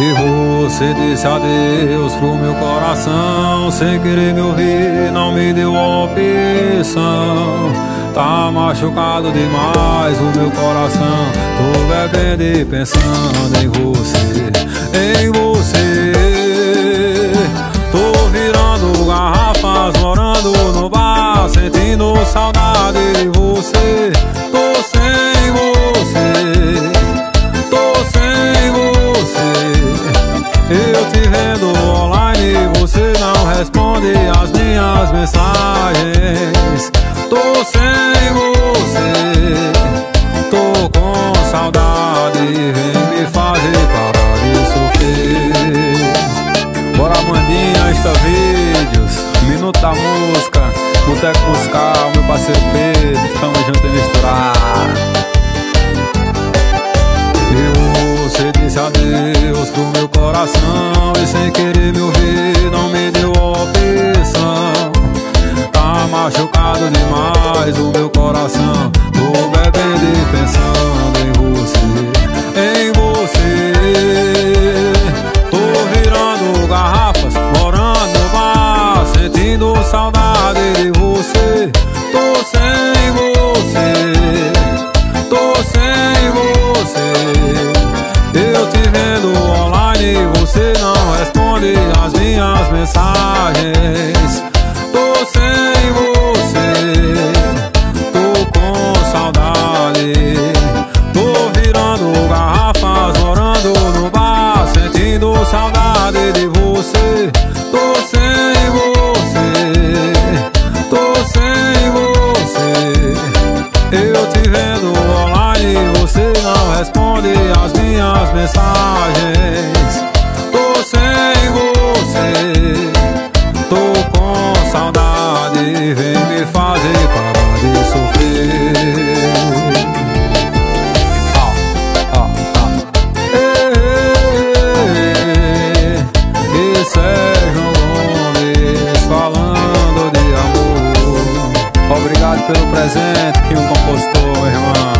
E você disse adeus pro meu coração Sem querer me ouvir, não me deu opção. Tá machucado demais o meu coração Tô bebendo e pensando em você. Em você saudade de você. Tô sem você. Eu te vendo online, você não responde as minhas mensagens. Tô sem você, Boteco Musical, meu parceiro Pedro, tamo junto e misturar. Você disse adeus pro meu coração E sem querer me ouvir não me deu opção Tá machucado demais o meu coração Tô bebendo e pensando mensagens. Tô sem você, tô com saudade. Tô virando garrafas, morando no bar, sentindo saudade de você. vem me fazer parar de sofrer. Ah, ah, ah. Ei, ei, ei, e Sérgio Gomes falando de amor. Obrigado pelo presente que um compostor, irmão.